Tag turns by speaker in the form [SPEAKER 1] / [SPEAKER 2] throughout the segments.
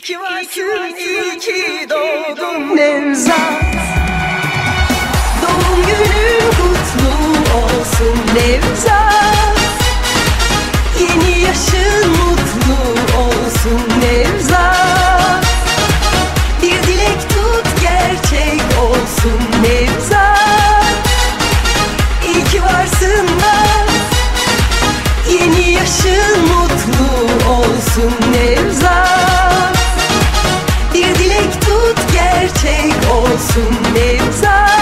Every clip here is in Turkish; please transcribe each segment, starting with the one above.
[SPEAKER 1] İyi ki varsın, iyi ki Nevzat. gerçek olsun Nevzat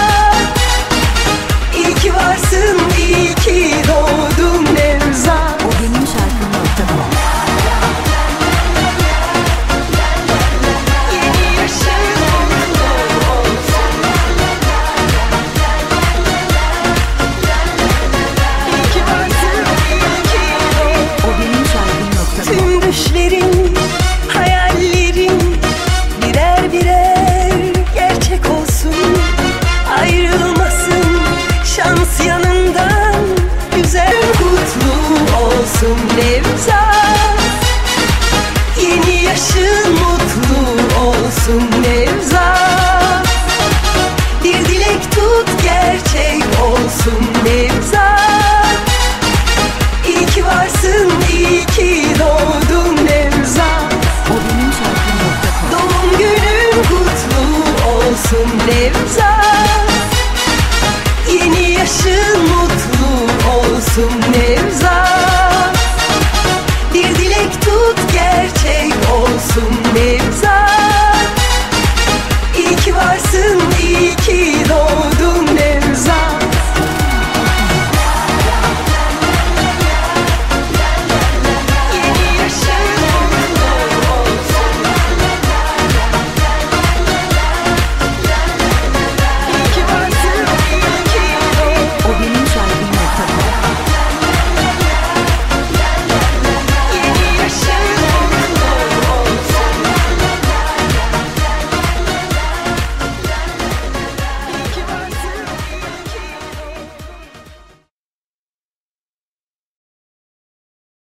[SPEAKER 1] Nevzat kutlu olsun Nevzat. Yeni yaşın mutlu olsun Nevzat. Bir dilek tut gerçek olsun Nevzat. İyi ki varsın iyi ki doğdun Nevzat. Doğum günün kutlu olsun Nevzat. Yeni yaşın to me.